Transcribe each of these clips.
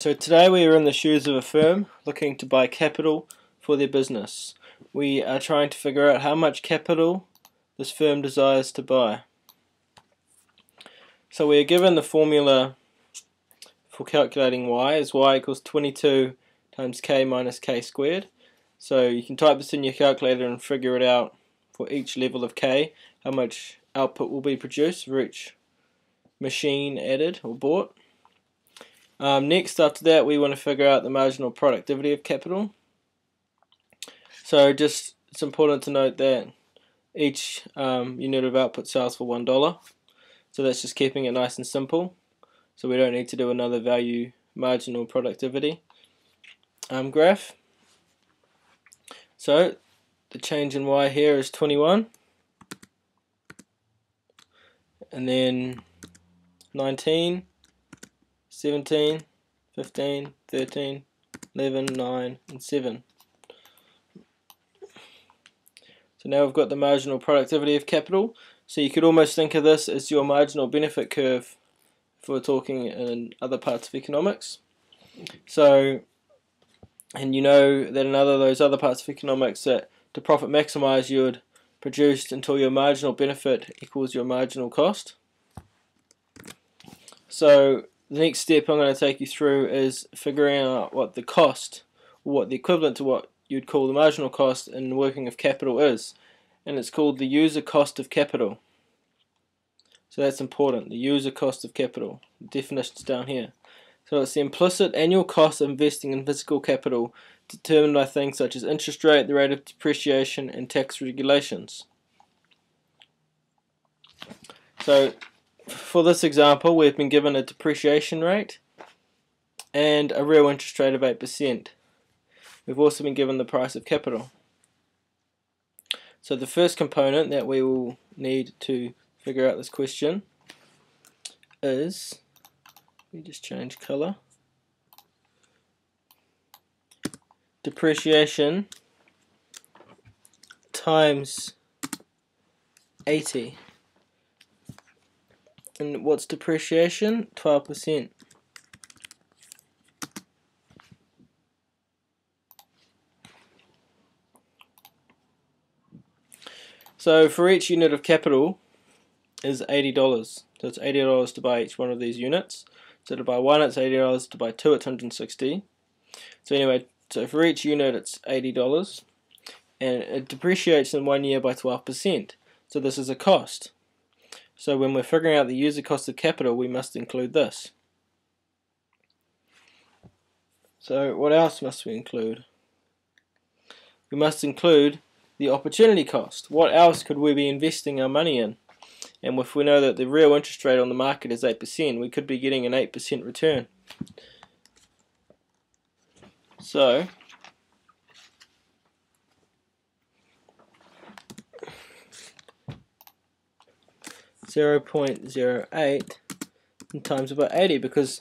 So today we are in the shoes of a firm looking to buy capital for their business. We are trying to figure out how much capital this firm desires to buy. So we are given the formula for calculating y is y equals 22 times k minus k squared. So you can type this in your calculator and figure it out for each level of k, how much output will be produced for each machine added or bought. Um, next, after that, we want to figure out the marginal productivity of capital. So just it's important to note that each um, unit of output sells for one dollar. So that's just keeping it nice and simple. So we don't need to do another value marginal productivity um, graph. So the change in y here is 21 and then 19 17, 15, 13, 11, 9, and 7. So now we've got the marginal productivity of capital. So you could almost think of this as your marginal benefit curve if we're talking in other parts of economics. So, and you know that in other those other parts of economics that to profit maximize you would produce until your marginal benefit equals your marginal cost. So the next step I'm going to take you through is figuring out what the cost, what the equivalent to what you'd call the marginal cost in working of capital is. And it's called the user cost of capital. So that's important, the user cost of capital. The definition's down here. So it's the implicit annual cost of investing in physical capital determined by things such as interest rate, the rate of depreciation, and tax regulations. So for this example, we've been given a depreciation rate and a real interest rate of 8%. We've also been given the price of capital. So the first component that we will need to figure out this question is, we just change color, depreciation times 80. And what's depreciation? 12%. So for each unit of capital is $80. So it's $80 to buy each one of these units. So to buy one it's $80, to buy two it's 160 So anyway, so for each unit it's $80 and it depreciates in one year by 12%. So this is a cost. So when we're figuring out the user cost of capital, we must include this. So what else must we include? We must include the opportunity cost. What else could we be investing our money in? And if we know that the real interest rate on the market is 8%, we could be getting an 8% return. So, 0.08 times about 80 because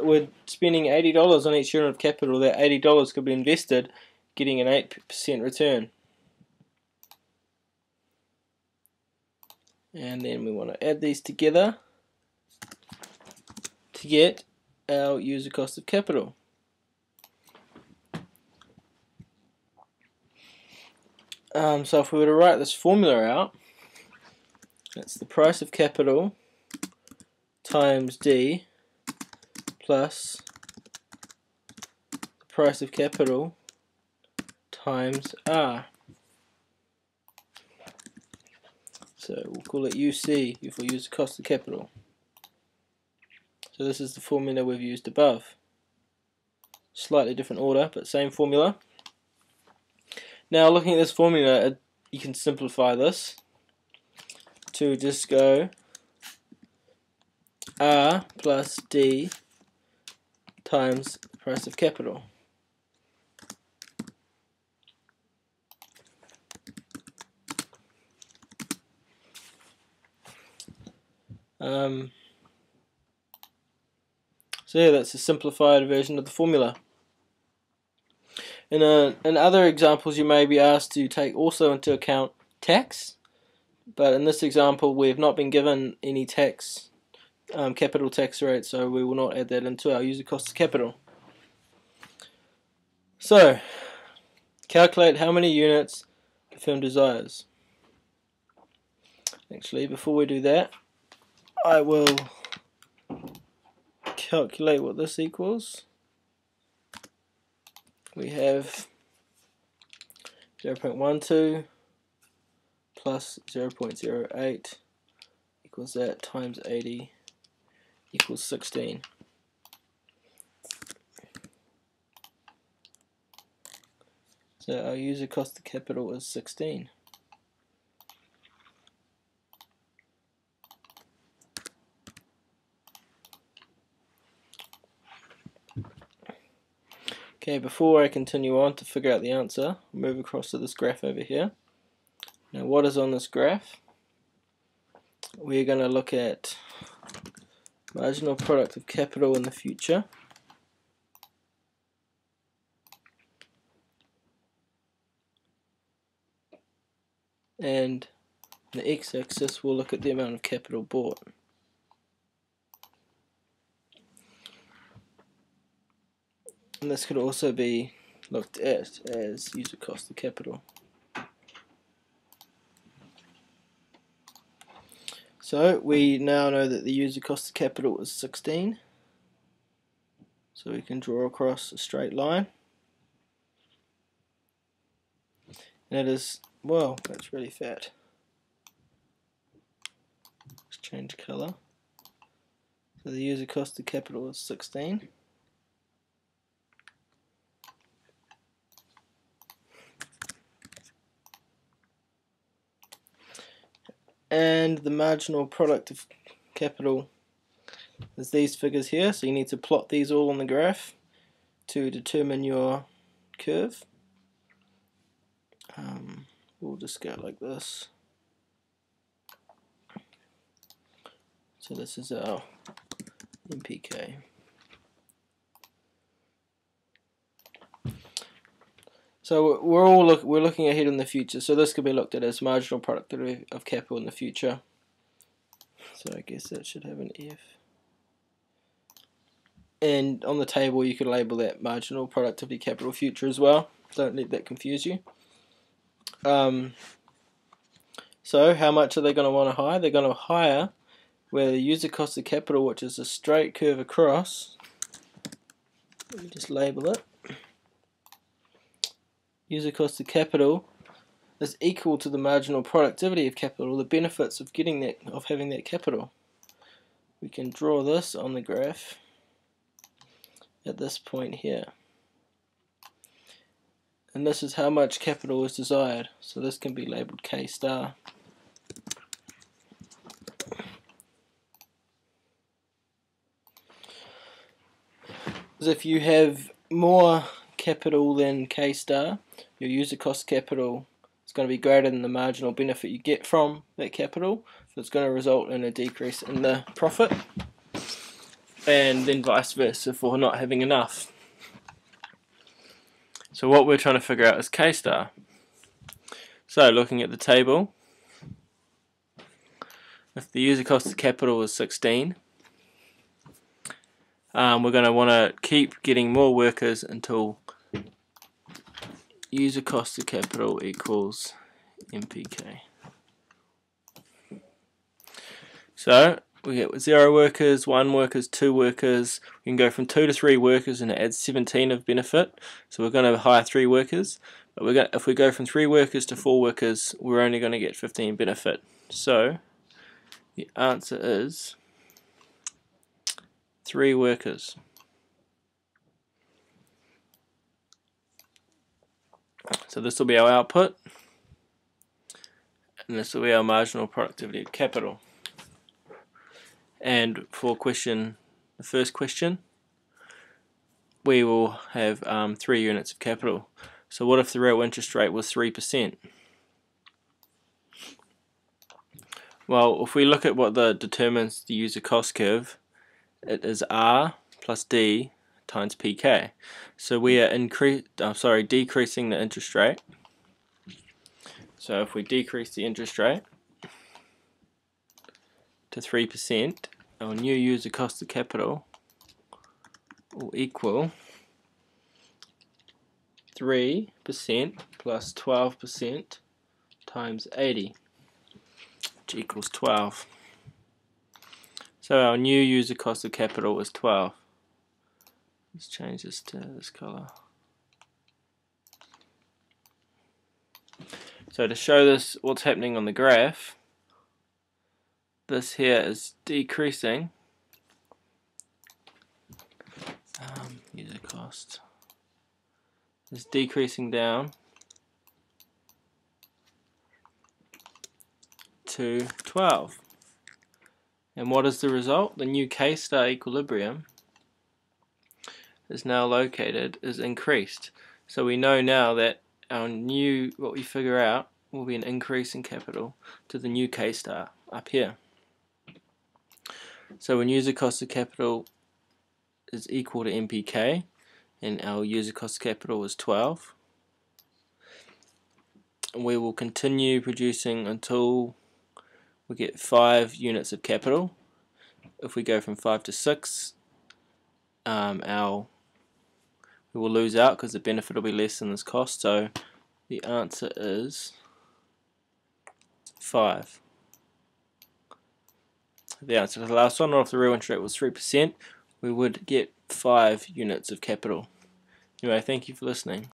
we're spending $80 on each unit of capital. That $80 could be invested getting an 8% return. And then we want to add these together to get our user cost of capital. Um, so if we were to write this formula out, that's the price of capital times D plus the price of capital times R. So we'll call it UC if we use the cost of capital. So this is the formula we've used above. Slightly different order, but same formula. Now looking at this formula, uh, you can simplify this to just go R plus D times price of capital. Um, so yeah, that's a simplified version of the formula. In, a, in other examples, you may be asked to take also into account tax but in this example we have not been given any tax, um, capital tax rate, so we will not add that into our user cost of capital. So, calculate how many units the firm desires. Actually, before we do that, I will calculate what this equals. We have 0.12 plus 0.08 equals that times 80 equals 16. So our user cost of capital is 16. Okay, before I continue on to figure out the answer, move across to this graph over here. Now what is on this graph? We're going to look at marginal product of capital in the future. And the x-axis we'll look at the amount of capital bought. And this could also be looked at as user cost of capital. So we now know that the user cost of capital is 16. So we can draw across a straight line. And it is, well, that's really fat. Let's change color. So the user cost of capital is 16. And the marginal product of capital is these figures here. So you need to plot these all on the graph to determine your curve. Um, we'll just go like this. So this is our MPK So we're all look, we're looking ahead in the future. So this could be looked at as marginal productivity of capital in the future. So I guess that should have an F. And on the table you could label that marginal productivity capital future as well. Don't let that confuse you. Um, so how much are they going to want to hire? They're going to hire where the user cost of capital, which is a straight curve across. Let me just label it user cost of capital is equal to the marginal productivity of capital, the benefits of getting that of having that capital. We can draw this on the graph at this point here. And this is how much capital is desired. So this can be labeled K star. If you have more capital than K star, your user cost capital is going to be greater than the marginal benefit you get from that capital. So it's going to result in a decrease in the profit. And then vice versa for not having enough. So what we're trying to figure out is K star. So looking at the table, if the user cost of capital is 16, um, we're going to want to keep getting more workers until user cost of capital equals MPK. So we get zero workers, one workers, two workers. We can go from two to three workers and it adds 17 of benefit. So we're going to hire three workers. But we're going if we go from three workers to four workers, we're only going to get 15 benefit. So the answer is three workers. So this will be our output, and this will be our marginal productivity of capital. And for question, the first question, we will have um, three units of capital. So what if the real interest rate was 3%? Well, if we look at what the determines the user cost curve, it is R plus D times pk. So we are increase, I'm uh, sorry, decreasing the interest rate. So if we decrease the interest rate to 3%, our new user cost of capital will equal 3% plus 12% times 80, which equals 12. So our new user cost of capital is 12. Let's change this to this color. So to show this what's happening on the graph, this here is decreasing um, user cost is decreasing down to 12 and what is the result? The new K-star equilibrium is now located is increased. So we know now that our new what we figure out will be an increase in capital to the new K-star up here. So when user cost of capital is equal to MPK and our user cost of capital is 12 we will continue producing until we get 5 units of capital. If we go from 5 to 6 um, our we will lose out because the benefit will be less than this cost so the answer is 5 the answer to the last one, or if the real interest rate was 3%, we would get 5 units of capital. Anyway, thank you for listening.